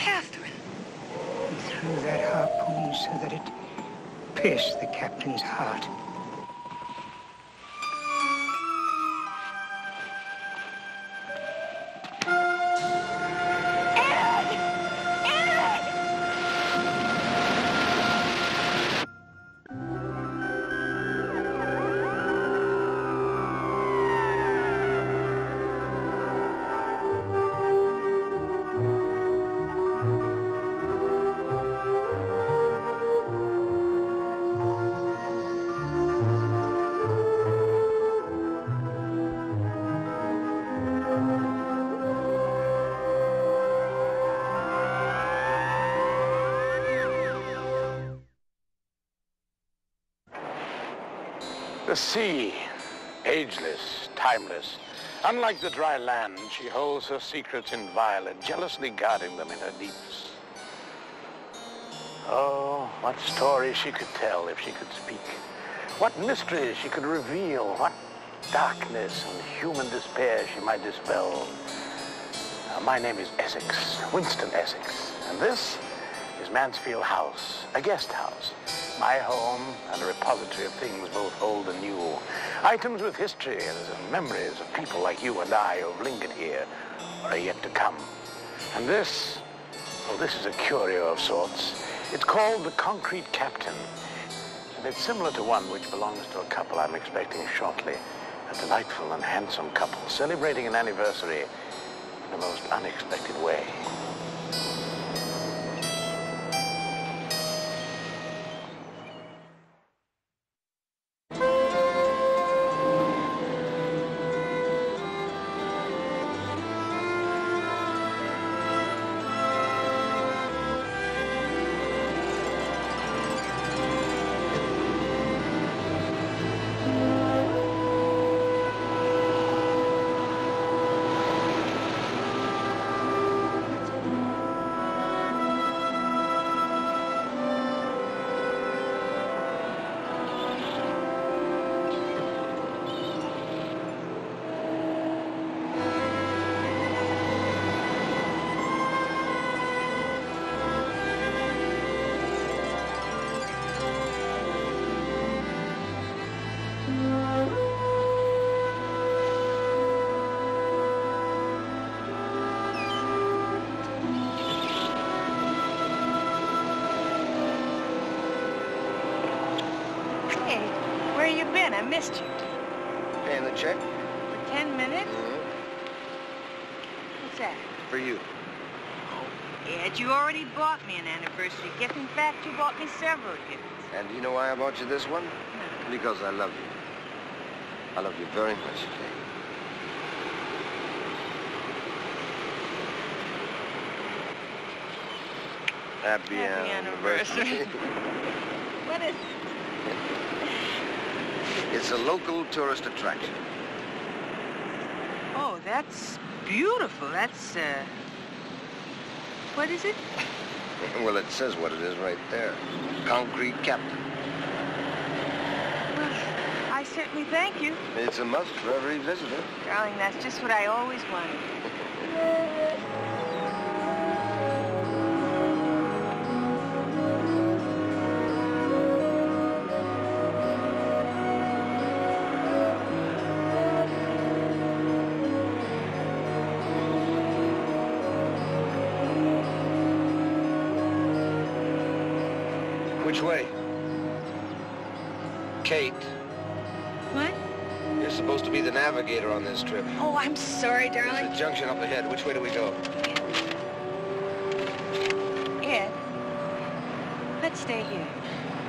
Katherine. He threw that harpoon so that it pierced the captain's heart. Unlike the dry land, she holds her secrets inviolate, jealously guarding them in her deeps. Oh, what stories she could tell if she could speak. What mysteries she could reveal. What darkness and human despair she might dispel. Uh, my name is Essex, Winston Essex, and this is Mansfield House, a guest house my home and a repository of things both old and new. Items with history and memories of people like you and I who have lingered here are yet to come. And this, well, this is a curio of sorts. It's called the Concrete Captain. And it's similar to one which belongs to a couple I'm expecting shortly. A delightful and handsome couple celebrating an anniversary in the most unexpected way. Missed you. Paying the check For ten minutes? Mm-hmm. What's that? for you. Oh, Ed, you already bought me an anniversary gift. In fact, you bought me several gifts. And do you know why I bought you this one? No. Because I love you. I love you very much, Kay. Happy, Happy anniversary. What is it's a local tourist attraction. Oh, that's beautiful. That's, uh... What is it? Well, it says what it is right there. Concrete Captain. Well, I certainly thank you. It's a must for every visitor. Darling, that's just what I always wanted. navigator on this trip. Oh, I'm sorry, darling. There's a junction up ahead. Which way do we go? Ed, let's stay here.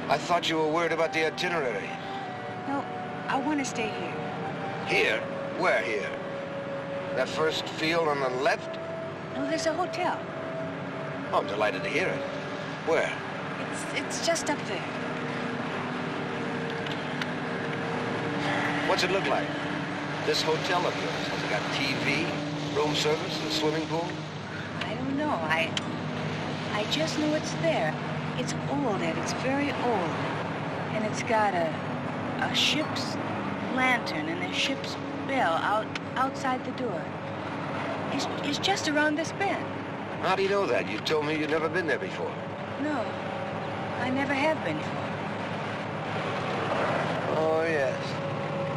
I thought you were worried about the itinerary. No, I want to stay here. Here? Where here? That first field on the left? No, there's a hotel. Oh, I'm delighted to hear it. Where? It's, it's just up there. What's it look like? This hotel of yours, has it got TV, room service, and a swimming pool? I don't know. I, I just know it's there. It's old, Ed. It's very old. And it's got a, a ship's lantern and a ship's bell out outside the door. It's, it's just around this bend. How do you know that? You told me you'd never been there before. No, I never have been before. Oh, yes.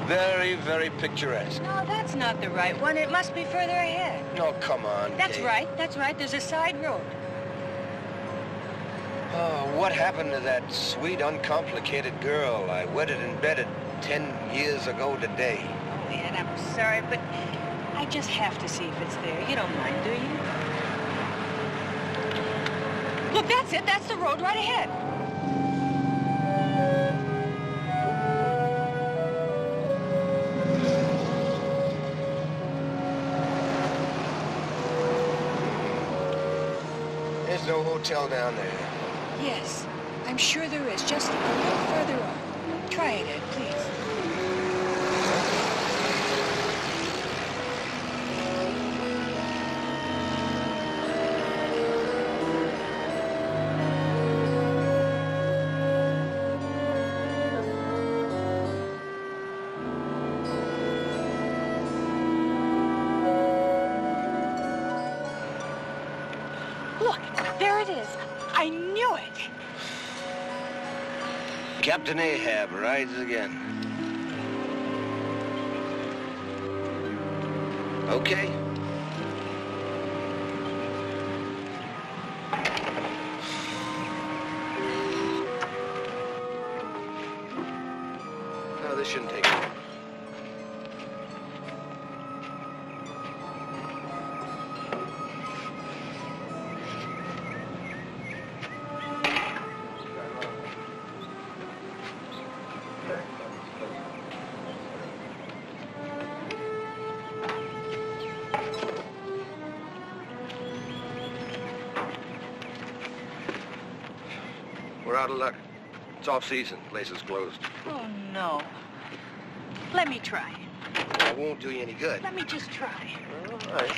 Very, very picturesque. No, that's not the right one. It must be further ahead. No, come on, That's Kate. right, that's right. There's a side road. Oh, what happened to that sweet, uncomplicated girl I wedded and bedded ten years ago today? Oh, Ed, I'm sorry, but I just have to see if it's there. You don't mind, do you? Look, that's it. That's the road right ahead. Hotel down there. Yes, I'm sure there is. Just a little further on. Try it, Ed, Look, there it is. I knew it. Captain Ahab rides again. Okay. It's off season. Place is closed. Oh, no. Let me try. It won't do you any good. Let me just try. All right.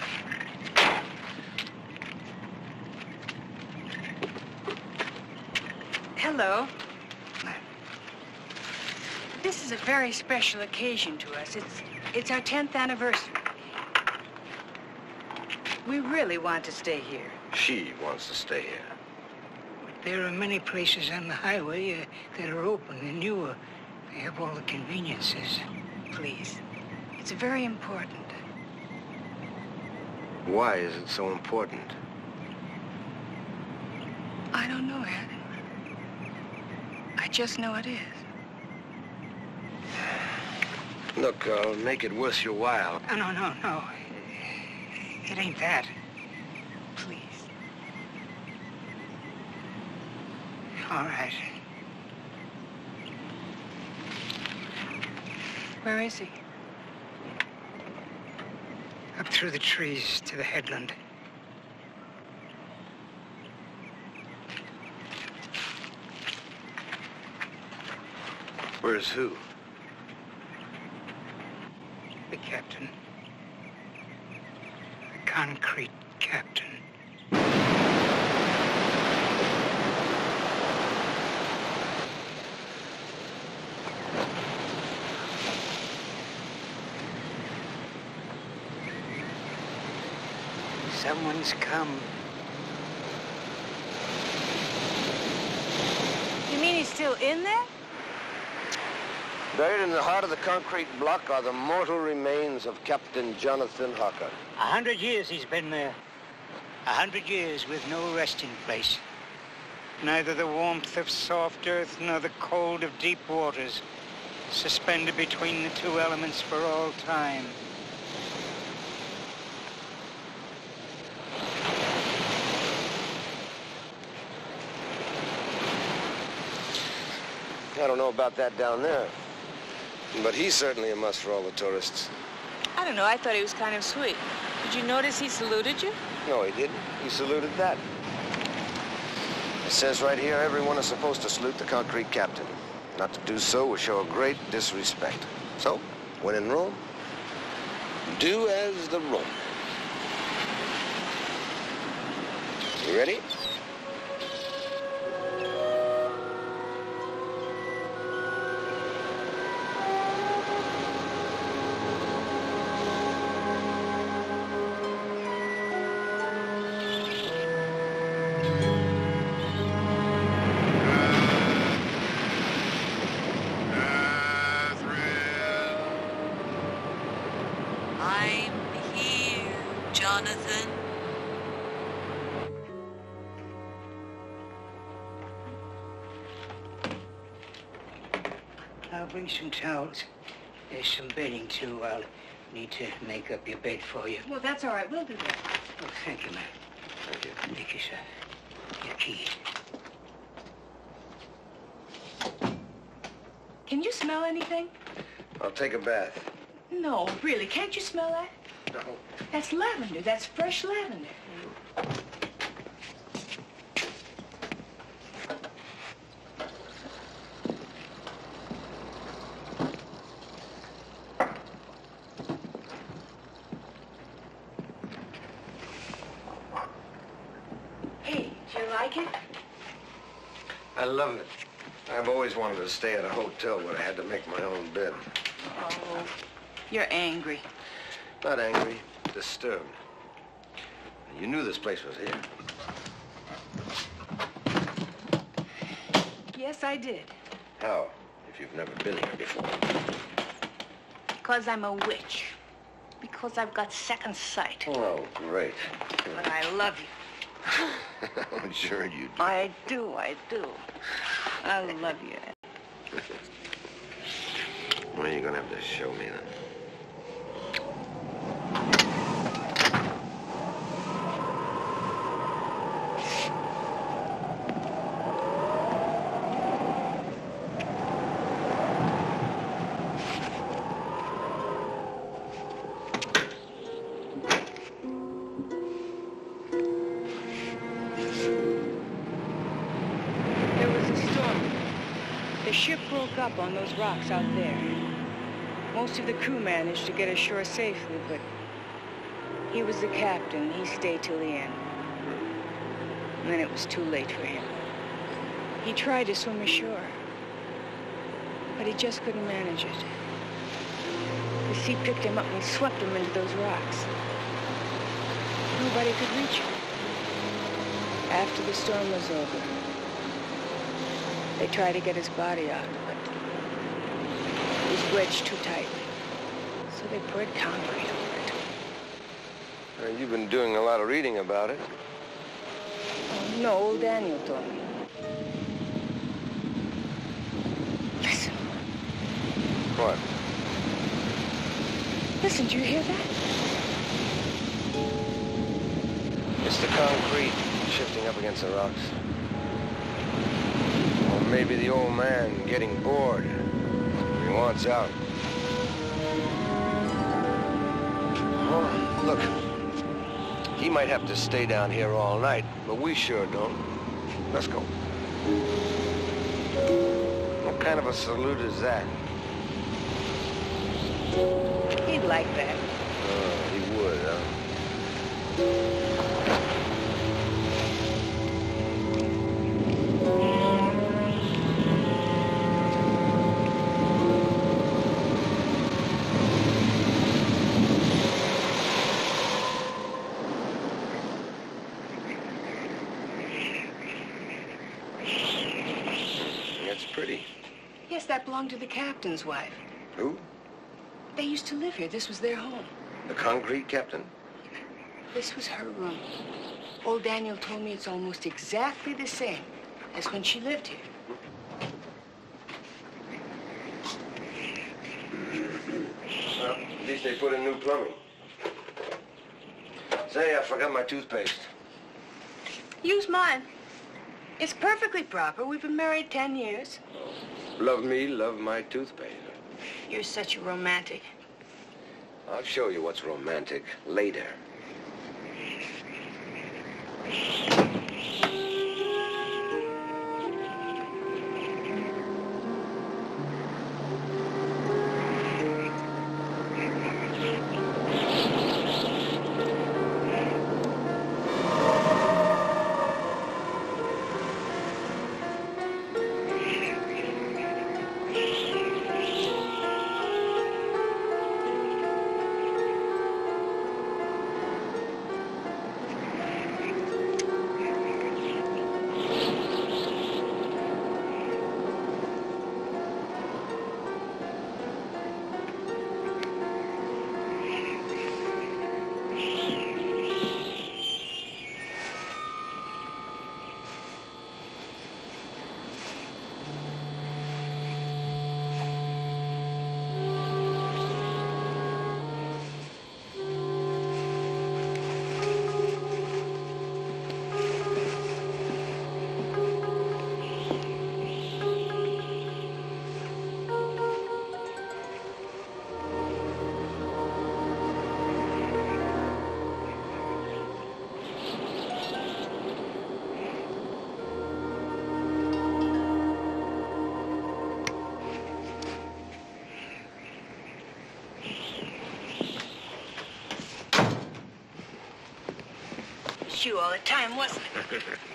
Hello. This is a very special occasion to us. It's it's our 10th anniversary. We really want to stay here. She wants to stay here. There are many places on the highway uh, that are open, and you uh, have all the conveniences. Please. It's very important. Why is it so important? I don't know, Ed. I just know it is. Look, I'll make it worth your while. Oh, no, no, no. It ain't that. Please. All right. Where is he? Up through the trees to the headland. Where's who? The captain. The concrete captain. Someone's come. You mean he's still in there? Buried in the heart of the concrete block are the mortal remains of Captain Jonathan Hawker. A hundred years he's been there. A hundred years with no resting place. Neither the warmth of soft earth nor the cold of deep waters. Suspended between the two elements for all time. I don't know about that down there. But he's certainly a must for all the tourists. I don't know. I thought he was kind of sweet. Did you notice he saluted you? No, he didn't. He saluted that. It says right here, everyone is supposed to salute the concrete captain. Not to do so would show a great disrespect. So, when in Rome, do as the Romans. You ready? Bring some towels. There's some bedding, too. I'll need to make up your bed for you. Well, that's all right. We'll do that. Oh, thank you, ma'am. Thank you. Take yourself. Your keys. Can you smell anything? I'll take a bath. No, really. Can't you smell that? No. That's lavender. That's fresh lavender. Hey, do you like it? I love it. I've always wanted to stay at a hotel but I had to make my own bed. Oh, you're angry. Not angry, disturbed. You knew this place was here. Yes, I did. How? If you've never been here before. Because I'm a witch. Because I've got second sight. Oh, great. But I love you. I'm sure you do. I do, I do. I love you. Well, you're gonna have to show me then. Up on those rocks out there. Most of the crew managed to get ashore safely, but he was the captain. He stayed till the end. And then it was too late for him. He tried to swim ashore, but he just couldn't manage it. The sea picked him up and swept him into those rocks. Nobody could reach him. After the storm was over, they tried to get his body out, but wedged too tightly. So they poured concrete over it. Uh, you've been doing a lot of reading about it. Oh, no, old Daniel told me. Listen, What? listen, do you hear that? It's the concrete shifting up against the rocks. Or maybe the old man getting bored. He wants out. Look. He might have to stay down here all night, but we sure don't. Let's go. What kind of a salute is that? He'd like that. Oh, he would, huh? Belonged to the captain's wife. Who? They used to live here. This was their home. The concrete captain? This was her room. Old Daniel told me it's almost exactly the same as when she lived here. Well, at least they put in new plumbing. Say, I forgot my toothpaste. Use mine. It's perfectly proper. We've been married ten years. Love me, love my toothpaste. You're such a romantic. I'll show you what's romantic later. You all the time, wasn't it?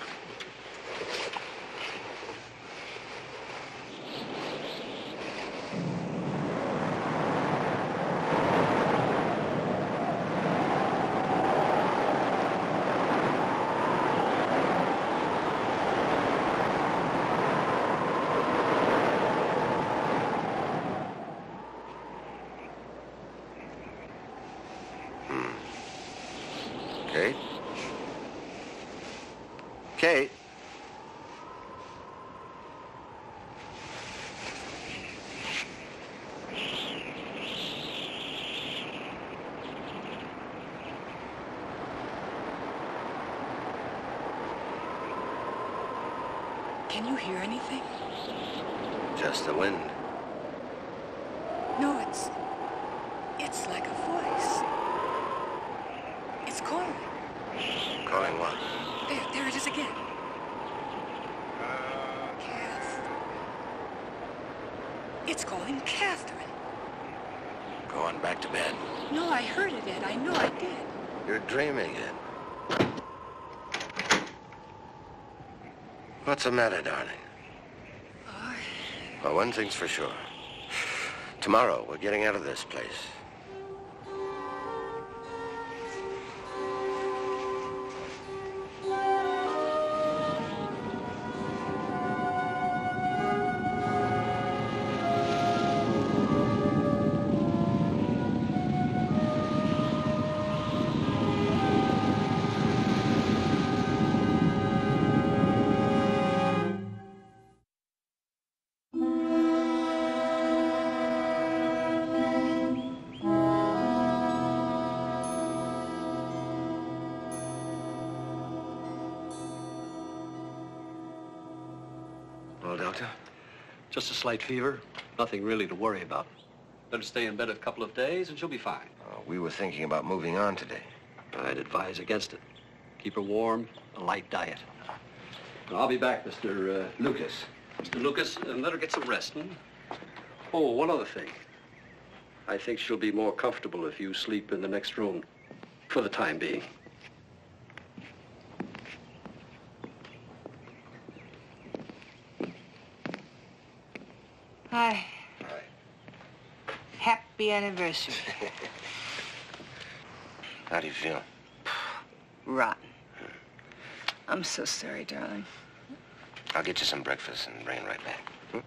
Kate? Kate? Can you hear anything? Just the wind. No, it's... It's like a voice. It's calling. Calling what? There, there it is again. Kath. It's calling Katherine. Go on back to bed. No, I heard it, Ed. I know I did. You're dreaming again. What's the matter, darling? Oh, Well, one thing's for sure. Tomorrow, we're getting out of this place. Just a slight fever. Nothing really to worry about. Better stay in bed a couple of days and she'll be fine. Uh, we were thinking about moving on today. But I'd advise against it. Keep her warm, a light diet. I'll be back, Mr. Uh, Lucas. Mr. Lucas, and let her get some rest. Hmm? Oh, one other thing. I think she'll be more comfortable if you sleep in the next room, for the time being. Hi. Hi. Happy anniversary. How do you feel? Rotten. I'm so sorry, darling. I'll get you some breakfast and bring it right back. Hmm?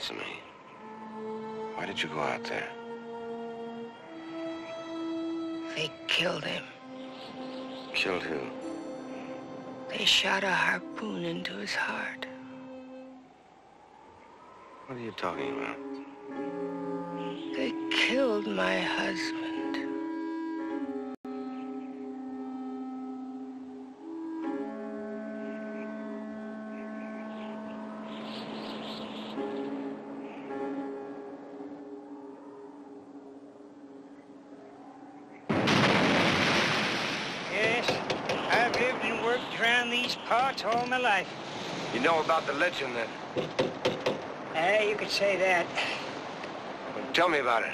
Answer me. Why did you go out there? They killed him. Killed who? They shot a harpoon into his heart. What are you talking about? They killed my husband. About the legend that... Ah, you could say that. Well, tell me about it.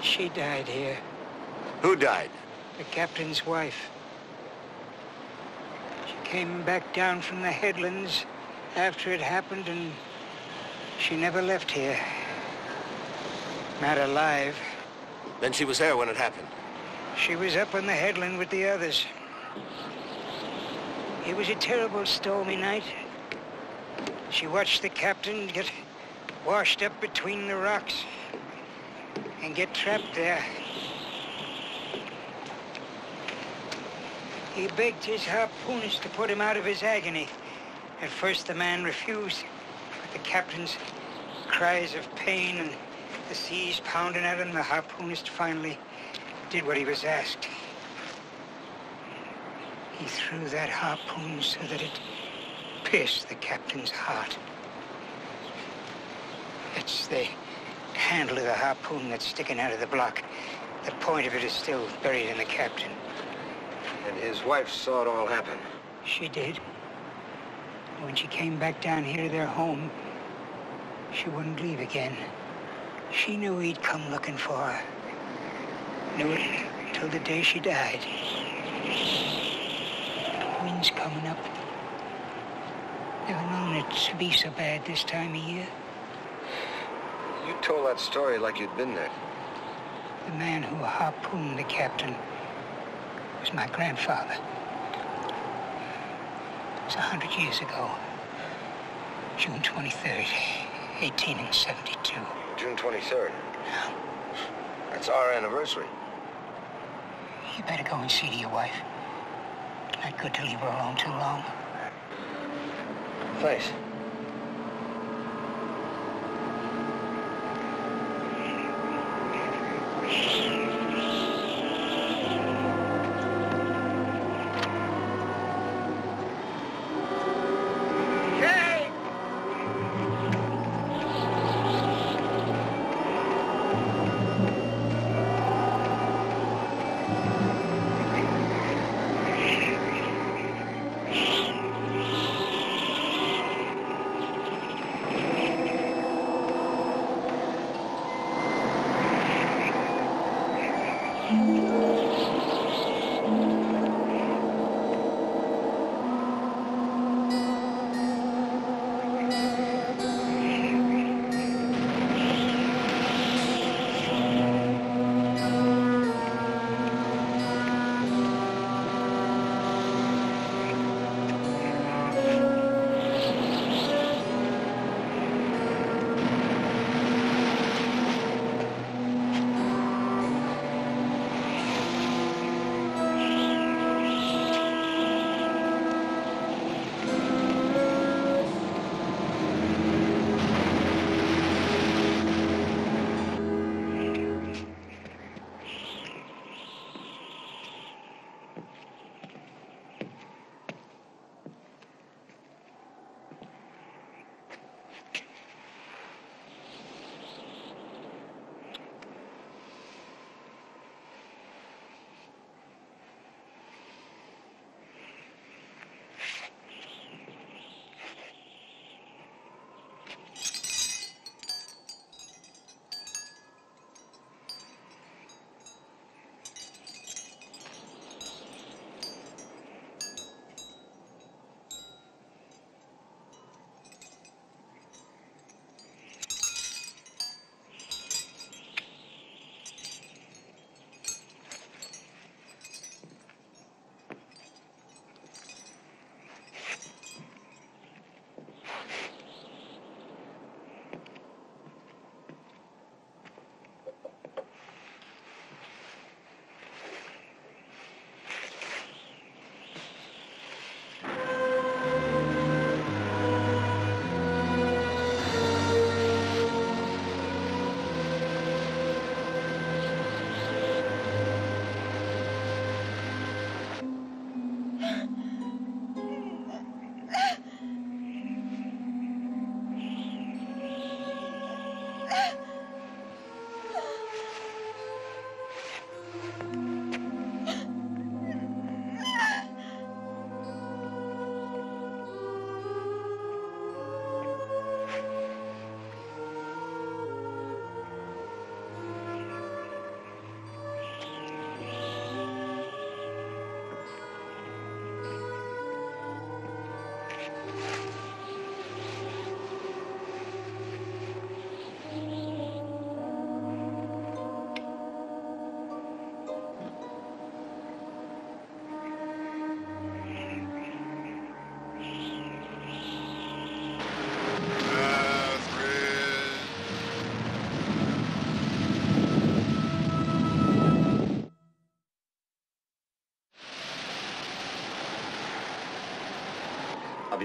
She died here, Who died? the captain's wife. She came back down from the headlands after it happened, and she never left here. Not alive. Then she was there when it happened. She was up on the headland with the others. It was a terrible stormy night. She watched the captain get washed up between the rocks and get trapped there. He begged his harpoonist to put him out of his agony. At first the man refused, but the captain's cries of pain and the seas pounding at him, the harpoonist finally did what he was asked. He threw that harpoon so that it pierced the captain's heart. It's the handle of the harpoon that's sticking out of the block. The point of it is still buried in the captain. And his wife saw it all happen. She did. When she came back down here to their home, she wouldn't leave again. She knew he'd come looking for her. Knew it till the day she died. Wind's coming up. Never known it to be so bad this time of year. You told that story like you'd been there. The man who harpooned the captain was my grandfather. It was a hundred years ago. June 23rd, 1872. June 23rd. That's our anniversary. You better go and see to your wife. Not good to leave her alone too long. Kate!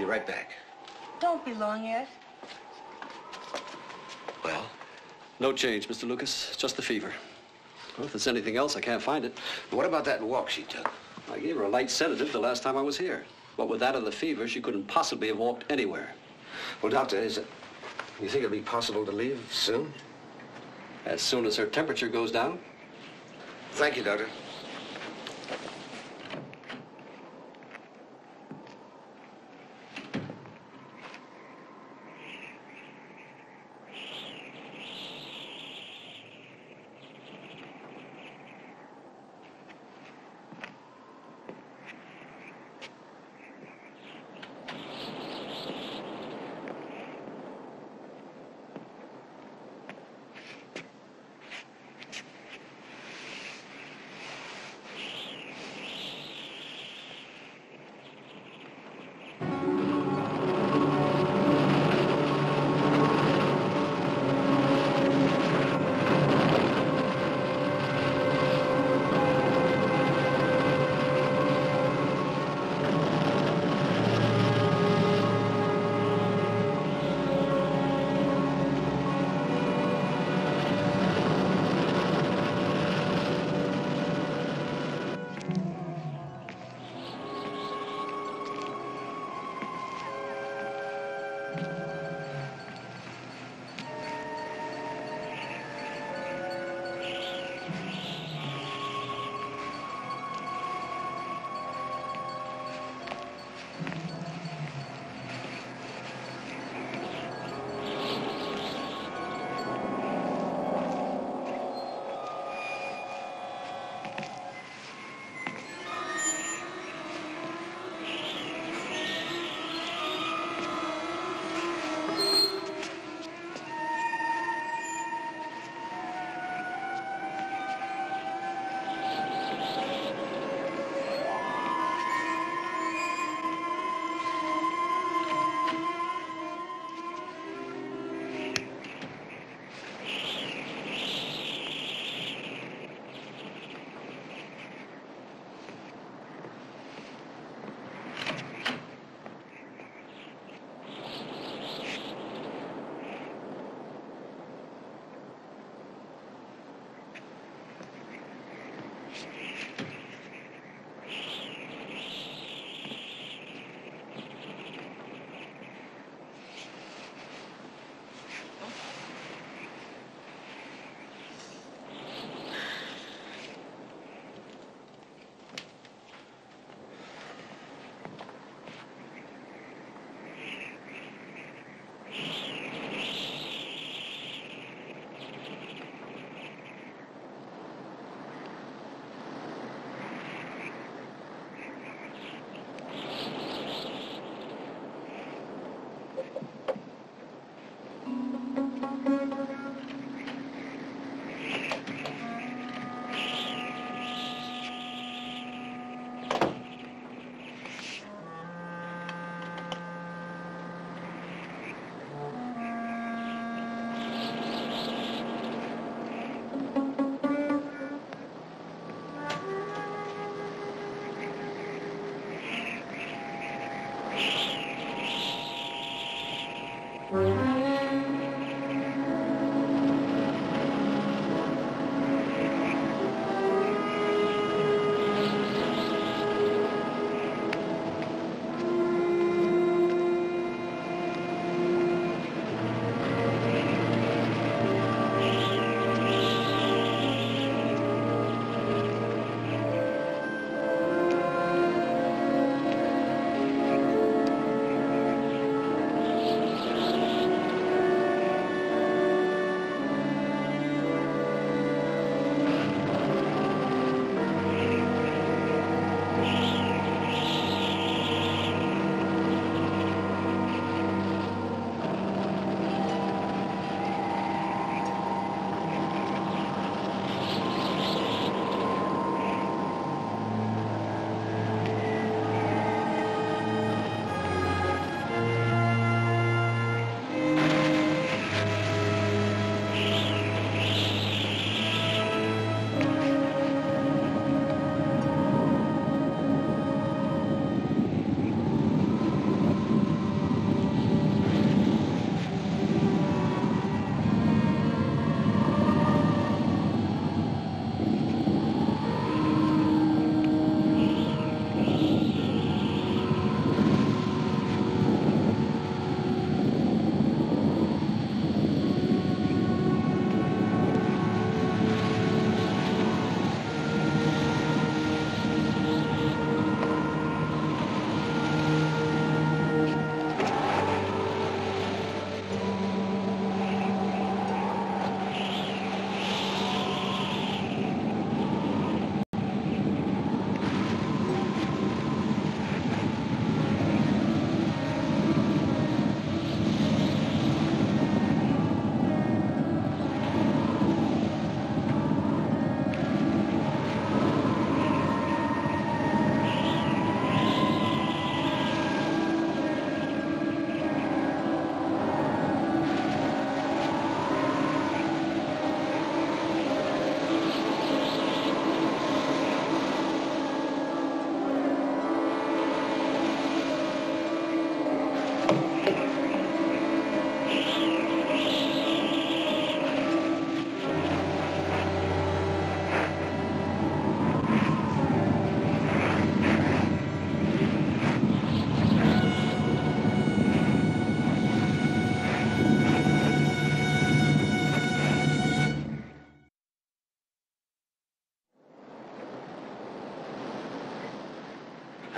Be right back. Don't be long yet. Well, no change, Mr. Lucas. Just the fever. Well, if there's anything else, I can't find it. What about that walk she took? I gave her a light sedative the last time I was here. But with that and the fever, she couldn't possibly have walked anywhere. Well, Doctor, is it... You think it'll be possible to leave soon? As soon as her temperature goes down, Thank you, Doctor.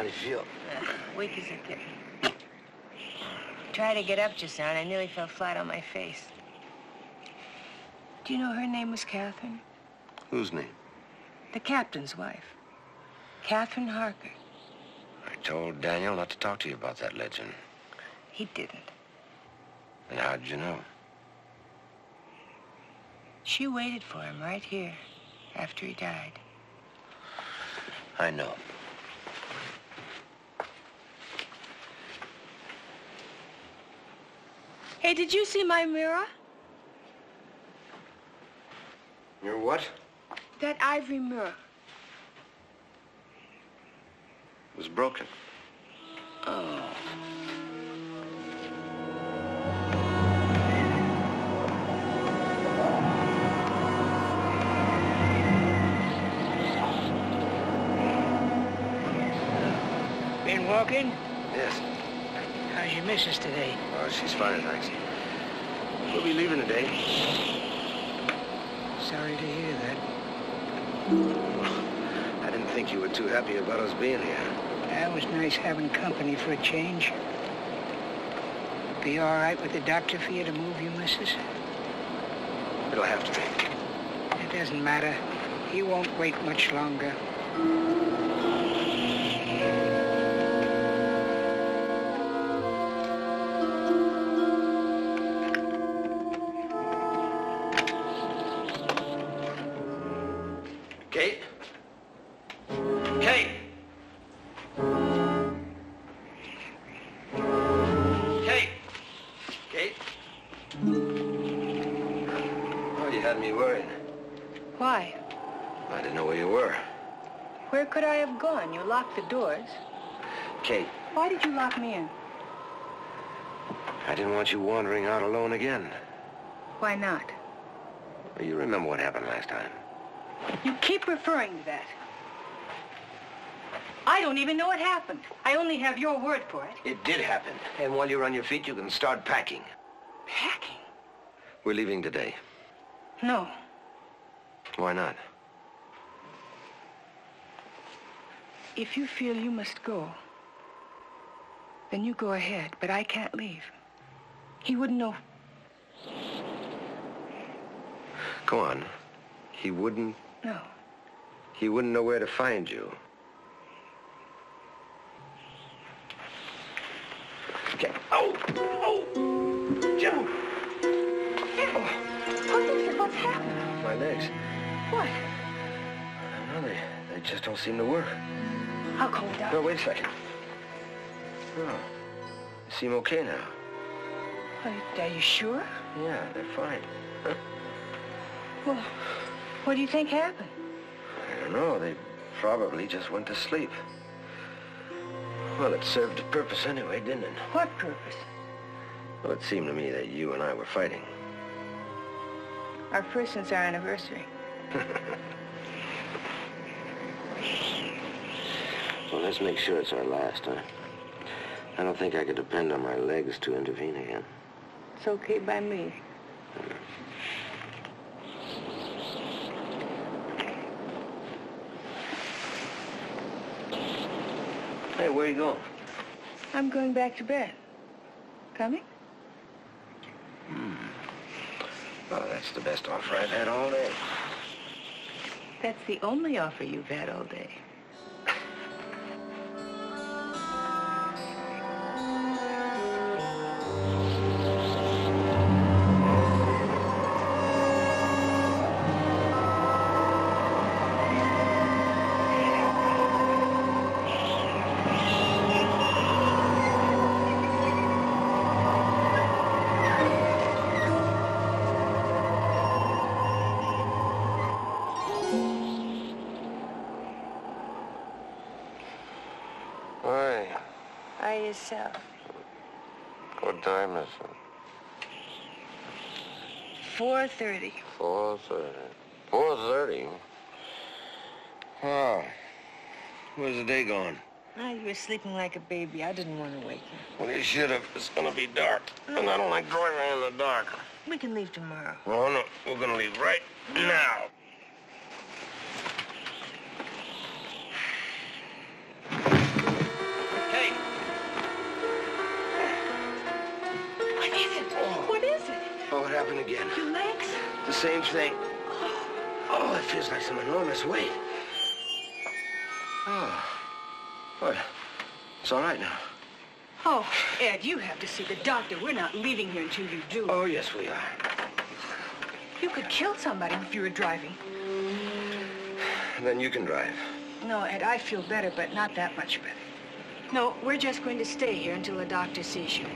Do you feel? Uh, weak as a kitten. Tried to get up just now, and I nearly fell flat on my face. Do you know her name was Katherine? Whose name? The captain's wife. Katherine Harker. I told Daniel not to talk to you about that legend. He didn't. And how did you know? She waited for him right here after he died. I know. Hey, did you see my mirror? You're what? That ivory mirror. It was broken. Oh. Been walking? Yes. How's your missus today? She's fine, thanks. We'll be leaving today. Sorry to hear that. I didn't think you were too happy about us being here. That was nice having company for a change. Be all right with the doctor for you to move you, missus? It'll have to be. It doesn't matter. He won't wait much longer. The doors. Kate, Why did you lock me in? I didn't want you wandering out alone again. Why not? You remember what happened last time. You keep referring to that. I don't even know what happened. I only have your word for it. It did happen. And while you're on your feet, you can start packing. Packing? We're leaving today. No. Why not? If you feel you must go, then you go ahead, but I can't leave. He wouldn't know. Go on. He wouldn't... No. He wouldn't know where to find you. Okay. Oh! Oh! Jim! Careful. Oh, what's happened? My legs. What? I don't know. They, they just don't seem to work. I'll calm down. No, wait a second. Oh. They seem okay now. Are, are you sure? Yeah, they're fine. Huh? Well, what do you think happened? I don't know. They probably just went to sleep. Well, it served a purpose anyway, didn't it? What purpose? Well, it seemed to me that you and I were fighting. Our first since our anniversary. Well, let's make sure it's our last, huh? I don't think I could depend on my legs to intervene again. It's okay by me. Hey, where you going? I'm going back to bed. Coming? Hmm. Oh, that's the best offer I've had all day. That's the only offer you've had all day. Yourself. what time is it? 4.30. Four thirty. Four thirty? Oh. Where's the day going? Ah, you were sleeping like a baby. I didn't want to wake you. Well, you should have. It's gonna be dark. And I don't like driving around in the dark. We can leave tomorrow. Well, no, we're gonna leave right now. Thing. Oh, it feels like some enormous weight. Oh. Well, it's all right now. Oh, Ed, you have to see the doctor. We're not leaving here until you do. Oh, yes, we are. You could kill somebody if you were driving. Then you can drive. No, Ed, I feel better, but not that much better. No, we're just going to stay here until the doctor sees you.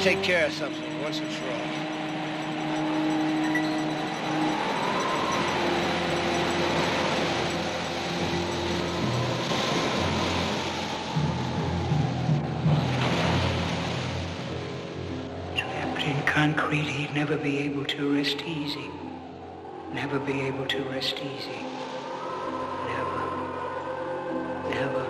Take care of something once and for all. In concrete, he'd never be able to rest easy. Never be able to rest easy. Never. Never.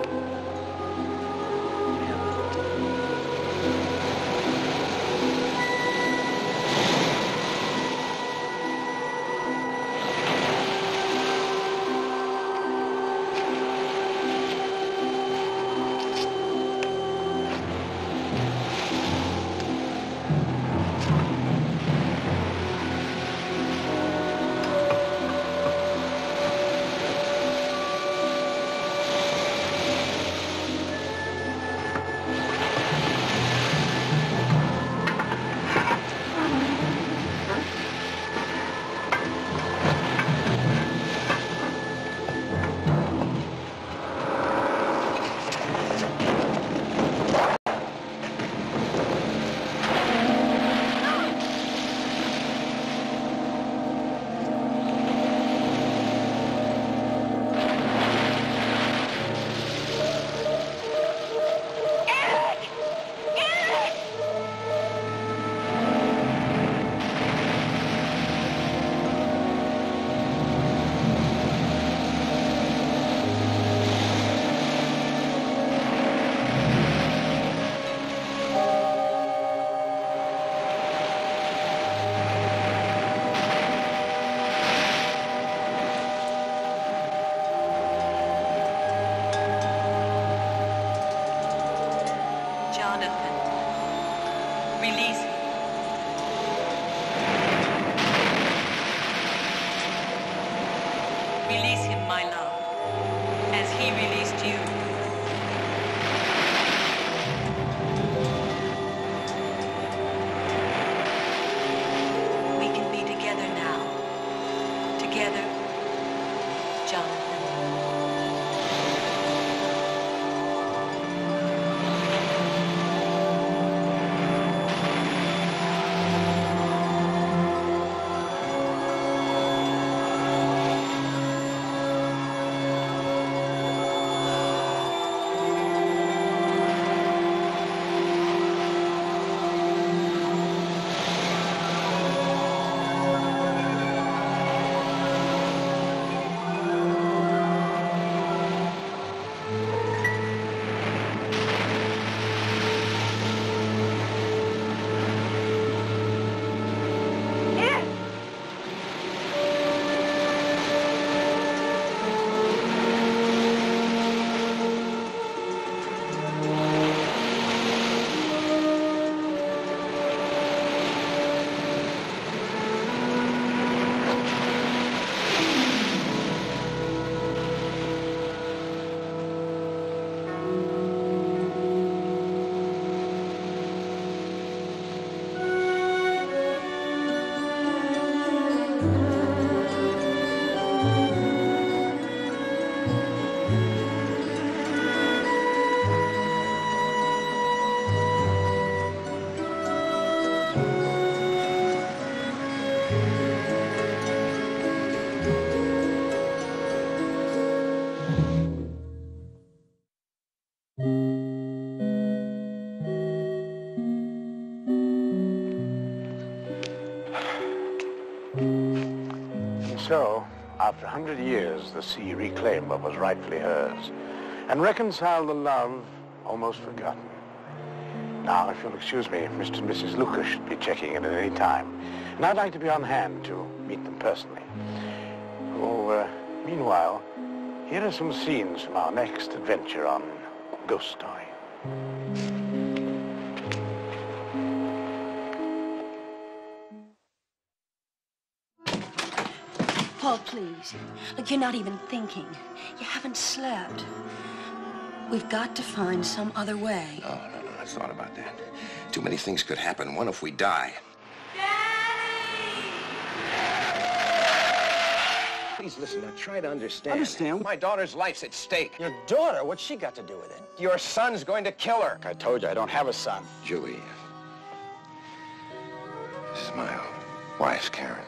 So, after a hundred years, the sea reclaimed what was rightfully hers and reconciled the love almost forgotten. Now, if you'll excuse me, Mr. and Mrs. Lucas should be checking in at any time, and I'd like to be on hand to meet them personally. Oh, uh, meanwhile, here are some scenes from our next adventure on Ghost Story. Please. Look, you're not even thinking. You haven't slept. We've got to find some other way. No, no, no. I thought about that. Too many things could happen. One if we die. Please listen now. Try to understand. Understand? My daughter's life's at stake. Your daughter, what's she got to do with it? Your son's going to kill her. I told you, I don't have a son. Julie. This is my wife, Karen.